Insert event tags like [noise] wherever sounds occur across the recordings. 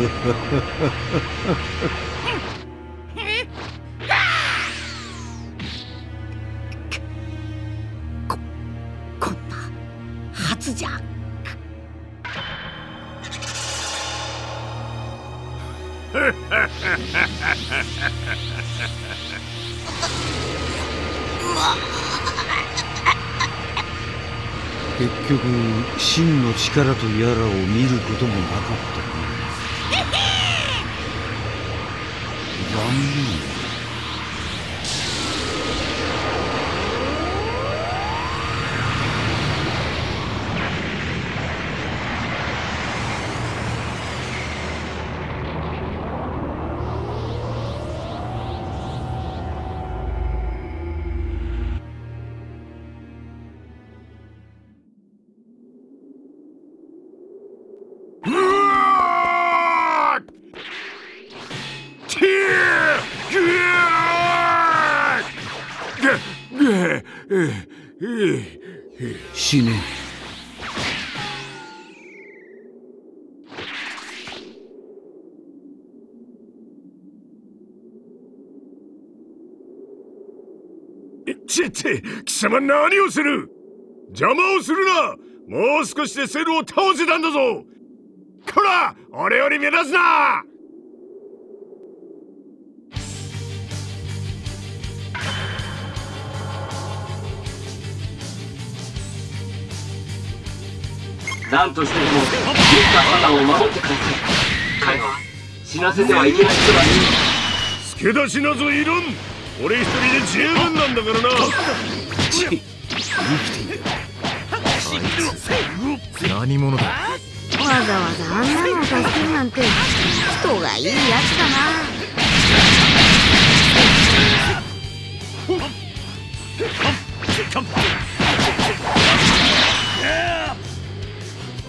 [laughs] 結局真の力とやらを見ることもなかった残死ね。ちって貴様何をする？邪魔をするな。もう少しでセルを倒せたんだぞ。こら俺より目立つな。何としてでもミスターサナを守ってください彼は死なせてはいけない人だね助太しなぞいらん俺一人で十分なんだからな生きている何者だわざわざあんなのを助けるなんて人がいいやつだな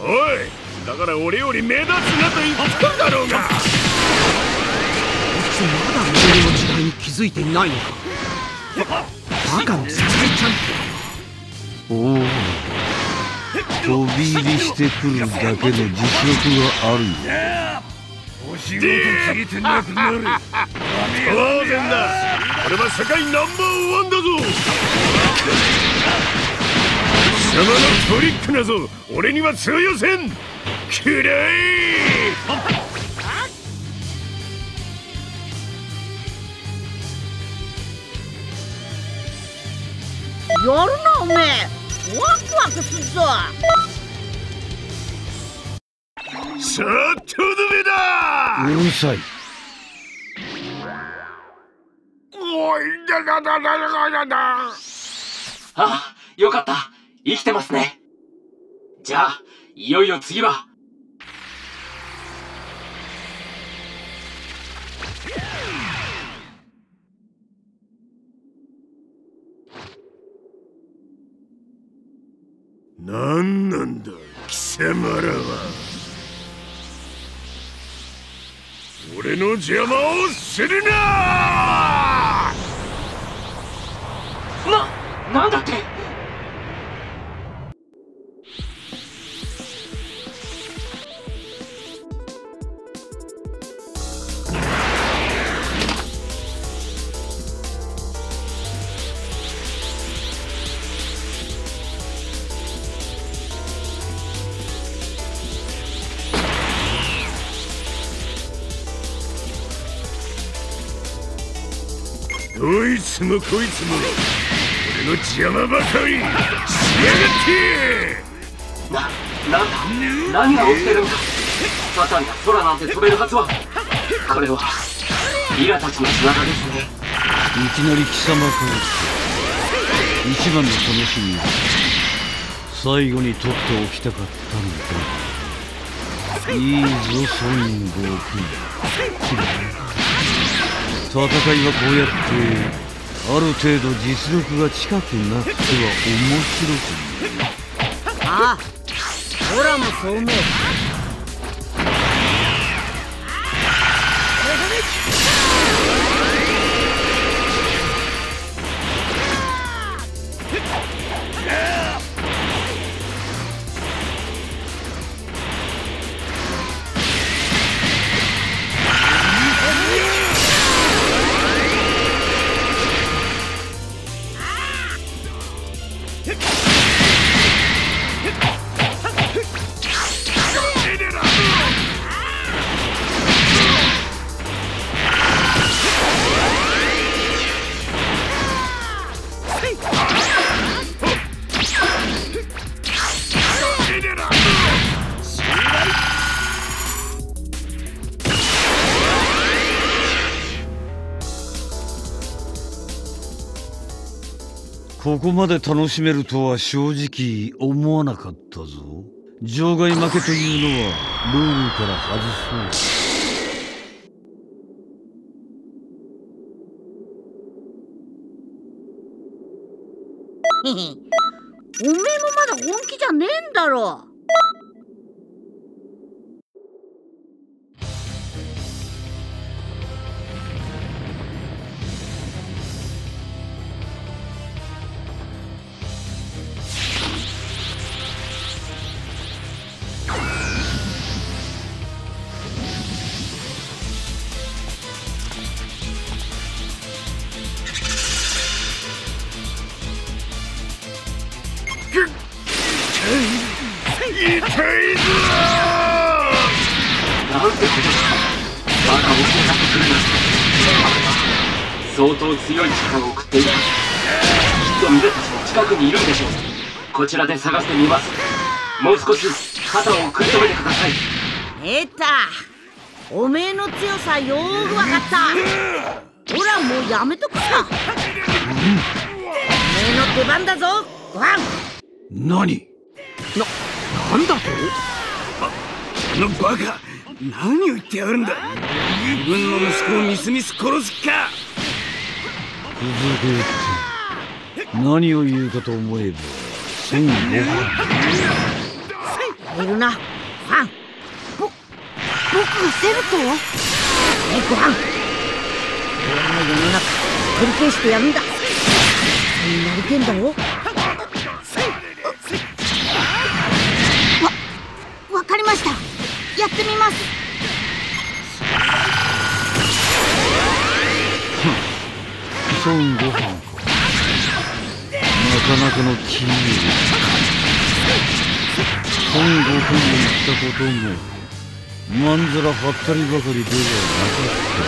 おいだから俺より目立つなと言っただろうが。まだ俺の時代に気づいていないのか。バカのサザエちゃんおお飛び入りしてくるだけの実力があるよ。お仕事聞いてなくなる。当然だ。俺は世界ナンバーワンだぞ。貴様のトリックなぞ俺には通用せん。くらえやるなおめえ。ワクワクするぞ。さあとどめだうるさい。おいだだだだだだだ。あよかった生きてますね。じゃあいよいよ次は。なんなんだ貴様らは。俺の邪魔をするな！な、なんだって？もこいつも俺の邪魔ばかりしやがってな、なんだ何が起きてるんだ。サタンが空なんて飛べるはずはこれはリラたちの姿ですねいきなり貴様から来た一番の楽しみは最後に取っておきたかったのだいいぞ孫悟空戦いはこうやって。ある程度実力が近くなっては面白くない。ああオラもそう思う。ここまで楽しめるとは正直思わなかったぞ。場外負けというのはルールから外そう。[laughs] おめえもまだ本気じゃねえんだろ。バカ起き上がってくるな相当強い力を送っているきっとミレたちも近くにいるんでしょう。こちらで探してみます。もう少し肩を食い止めてください。えたおめえの強さよーくわかった。ほらもうやめとくさ。おめえの出番だぞご飯。何？な、なんだと？あのバカ何を言ってやがるんだ。自分の息子をみすみす殺す気か。ふざけって何を言うかと思えば孫悟飯いるな。ファン。ぼ僕がセルトをえご飯。俺の世の中取り返してやるんだ。そんなりてんだろ？わわかりましたやってみます。孫悟飯かなかなかの器用孫悟飯の言ったこともまんざらはったりばかりではなかった。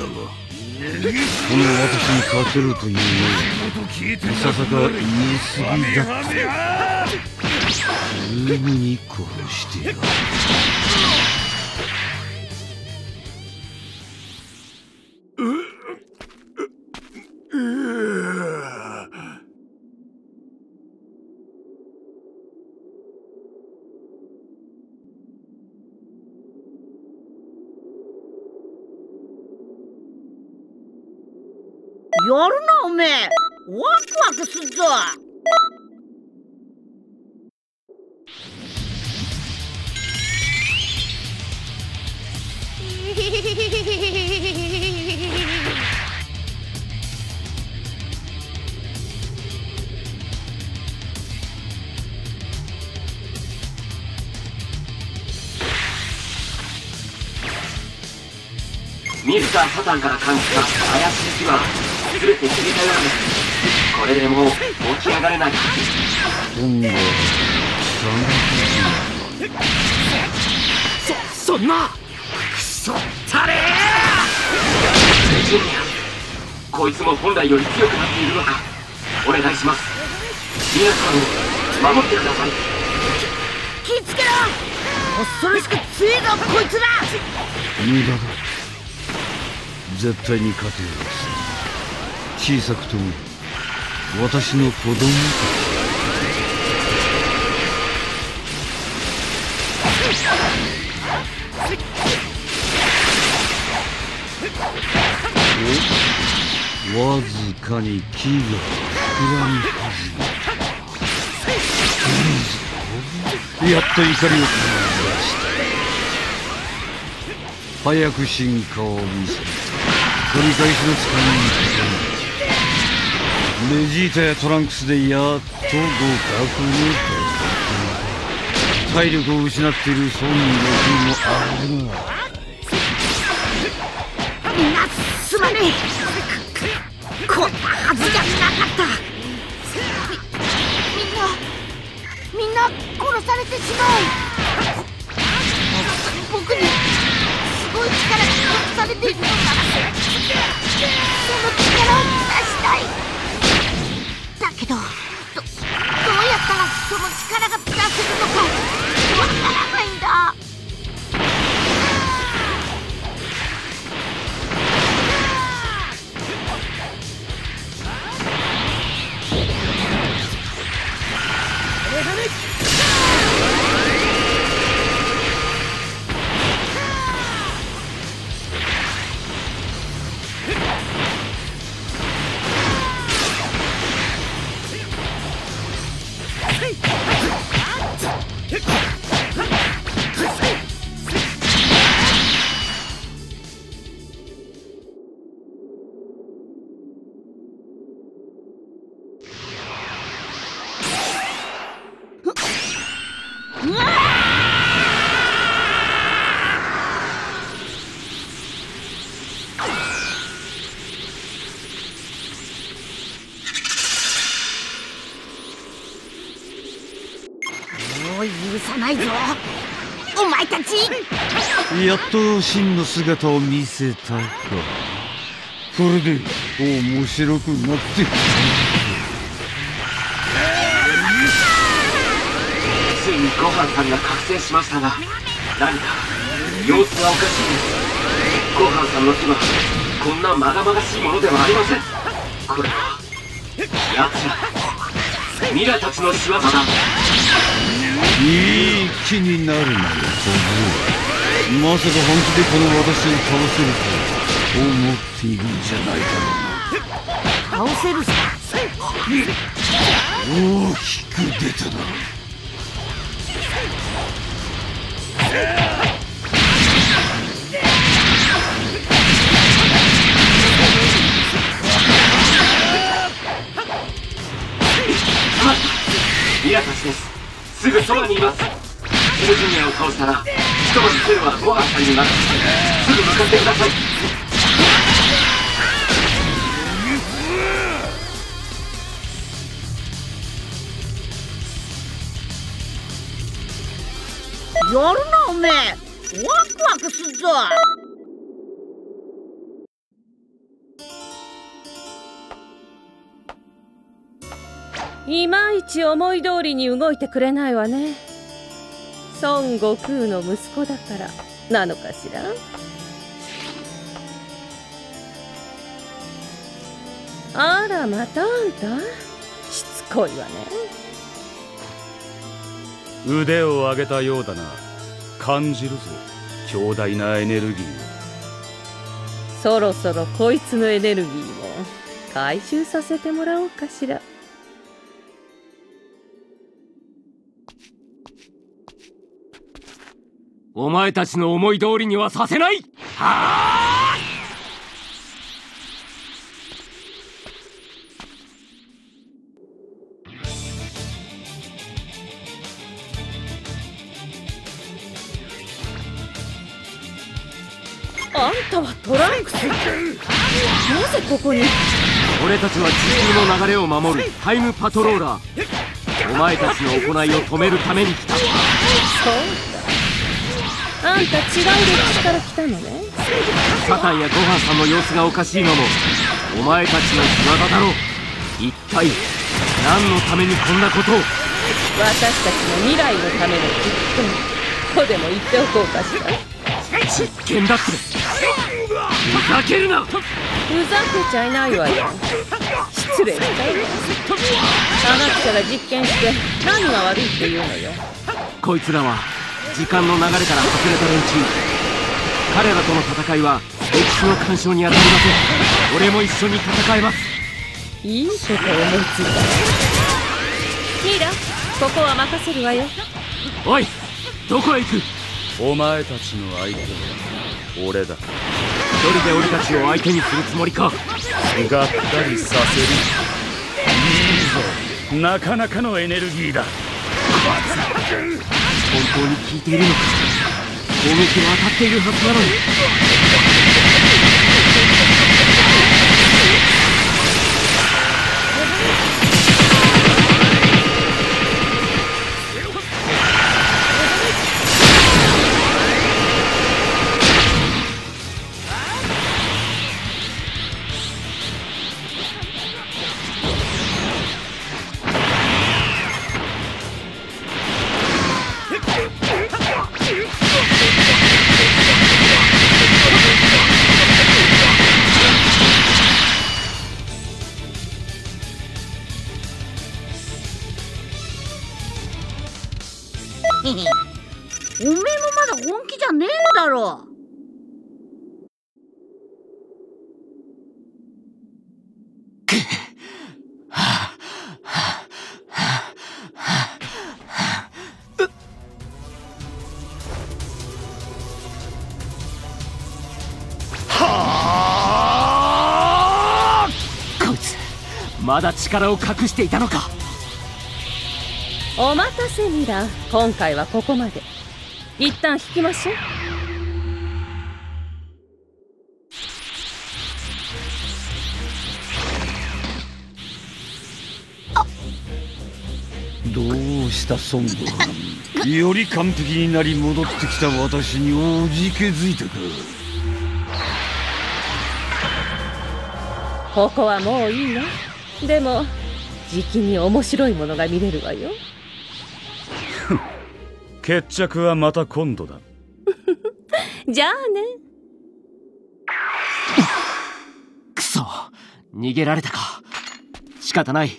だがこの私に勝てるというのはいささか言い過ぎだった。ぐに殺してやる。やるなおめえ。ワクワクすっぞ。ミスター・サタンから感じた怪しい火は全て消えたようですこれでもう起き上がれない。そ、そんな。くそたれジュニアこいつも本来より強くなっているのか。お願いします。皆さんを守ってください。気ぃつけろ。恐ろしく強えぞこいつら。無駄だ。絶対に勝てる。小さくとも私の子供たわずかに木が膨らみ始めたやっと怒りを感じました。早く進化を見せ取り返しのつかみにベジータやトランクスでやっと互角に。体力を失っている孫悟空もある。がみんなすまねえこんなはずじゃなかった。みみんなみんな殺されてしまう。僕にすごい力が隠されているのな。らその力を出したい。だけど。やっと真の姿を見せたか。これで面白くなってきついにご飯さんが覚醒しましたが何か様子はおかしいです。ご飯さんの火はこんなまがまがしいものではありません。これは奴らミラたちの仕業だ。いい気になるなよ小僧まさか本気でこの私を倒せると思っているんじゃな。いだろうな倒せるさ大きく出たな。ミラたちです。すぐそばにいます。セルジュニアを倒したら一文字セルはご飯さんになるすぐ向かってくださいやるなおめえ。ワクワクすっぞいまいち思い通りに動いてくれないわね。孫悟空の息子だからなのかしら？あらまたあんた？しつこいわね。腕を上げたようだな。感じるぞ。強大なエネルギーを。そろそろこいつのエネルギーも回収させてもらおうかしらお前たちの思い通りにはさせない。はあ。あんたはトランクス。なぜここに？俺たちは地球の流れを守るタイムパトローラー。お前たちの行いを止めるために来た。そうだあんた違う歴史から来たのね。サタンやゴハンさんの様子がおかしいのもお前たちの仕業だろう。一体何のためにこんなことを。私たちの未来のための実験とでも言っておこうかしら。実験だって。ふざけるな。ふざけちゃいないわよ。失礼。したよあなたから実験して何が悪いって言うのよ。こいつらは時間の流れから外れた連中。彼らとの戦いは歴史の干渉に当たりません。俺も一緒に戦えます。いいこと思いついた。ミラここは任せるわよ。おいどこへ行く？お前たちの相手は俺だ。一人で俺たちを相手にするつもりか。がっかりさせる。いいぞ。なかなかのエネルギーだ本当に効いているのか。攻撃は当たっているはずなのに。まだ力を隠していたのか？お待たせミラ。今回はここまで。一旦引きましょう。どうした孫悟飯より完璧になり戻ってきた私におじけづいたか。ここはもういいの？でもじきに面白いものが見れるわよ。[laughs] 決着はまた今度だ。[laughs] じゃあね。くそ。逃げられたか。仕方ない。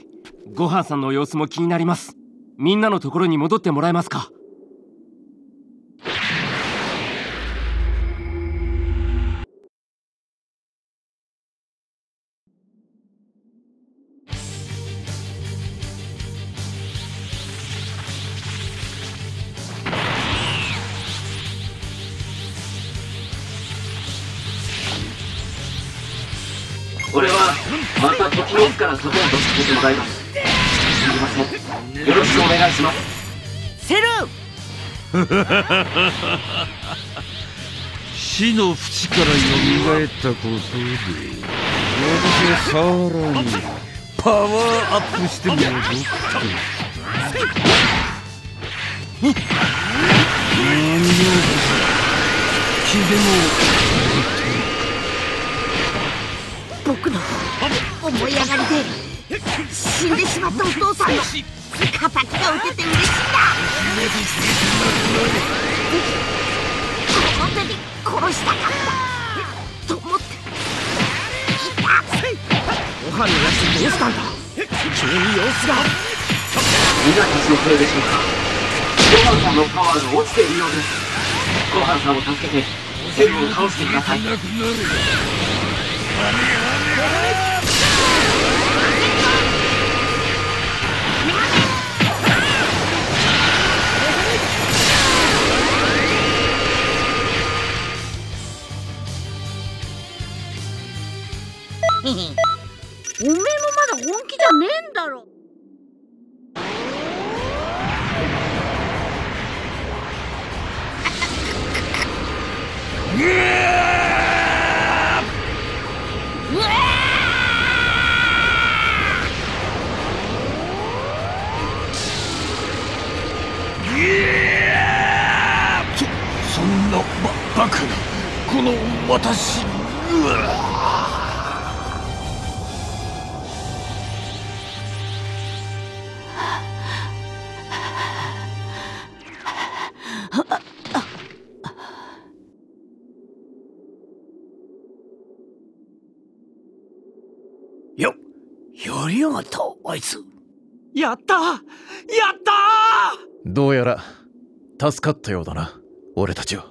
ごはんさんの様子も気になります。みんなのところに戻ってもらえますか俺はまた時の巣からサポートさせてもらいますすみません。よろしくお願いします。セル死の淵から蘇ったことで私はさらにパワーアップして戻って何を気でも僕の思い上がりで死んでしまったお父さんの敵が打てて嬉しいんだこの手で殺したかったと思っていたご飯のやつどうしたんだ急に様子がみんなたちのせいでしょうかごはんさんのパワーが落ちているようです。ごはんさんを助けてセルを倒してください。[laughs] おめえもまだ本気じゃねえんだろ。私うわよやりやがったあいつ。やったやったどうやら助かったようだな俺たちは